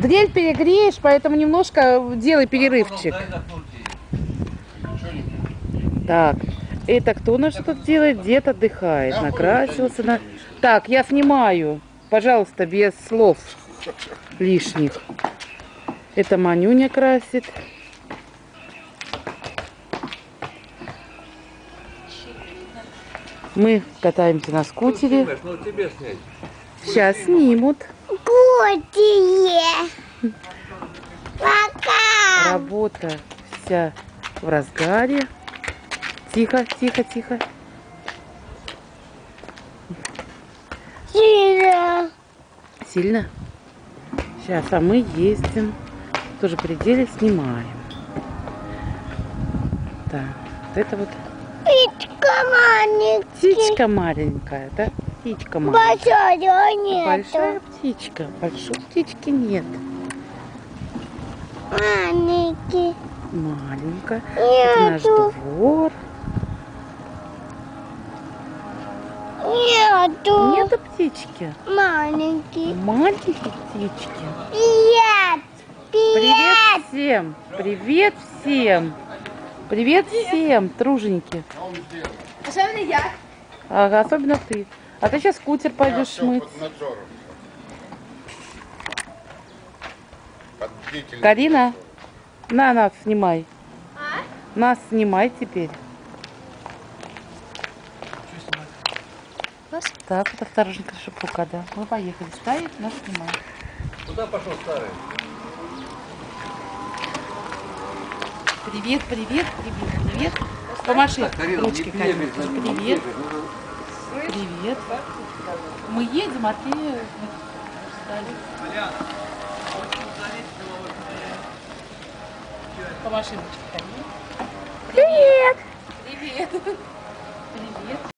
Дрель перегреешь, поэтому немножко делай перерывчик. Так, это кто у нас что тут делает? Дед отдыхает, накрасился на... Так, я снимаю. Пожалуйста, без слов лишних. Это Манюня красит. Мы катаемся на скутере. Ну тебе снять. Сейчас снимут. Кутие. Пока. Работа вся в разгаре. Тихо, тихо, тихо. Сильно. Сильно? Сейчас, а мы ездим. Тоже пределе снимаем. Так, вот это вот Птичка маленькая. птичка маленькая, да? Птичка маленькая. Большая нет. Большая птичка. Большой птички нет. Маленький. Маленькая. Это наш Нету. двор. Нету. Нету птички. Маленький. Маленькие птички. Привет. Привет всем! Привет всем! Привет всем, труженики! Особенно я. Ага, особенно ты. А ты сейчас скутер пойдешь мыть. Карина, на нас снимай. Нас снимай теперь. Так, вот осторожненько шипука, да. Мы поехали. Ставить, нас снимай. Куда пошел старый? Привет, привет, привет, привет. Помаши Так, Карина, Привет, Привет. Мы едем, а ты встали. По машиночке. Привет. Привет.